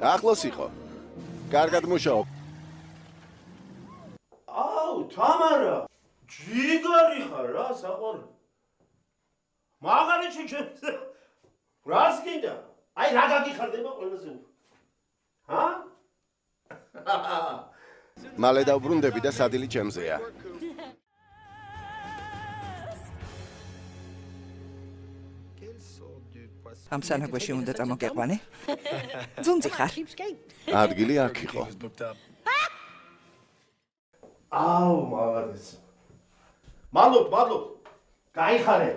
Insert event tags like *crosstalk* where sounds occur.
ახლოს იყო. კარგად მუშაობ. აუ, თამარა. ჯიგარი ხარ რა, საყვარ. მაგარი ჩიჩებს. რას გინდა? აი რა გაგიხარდება ყველაზე უფრო. ჰა? მალე დავბრუნდები და სადილი ჩემზეა. ამ სანაგვეში უნდა წამოგეყვანე. *laughs* ძუნძი ხარ. ადგილი აქ იყო. აუ, მაგარეს. მადლობ, მადლობ. გაიხარე.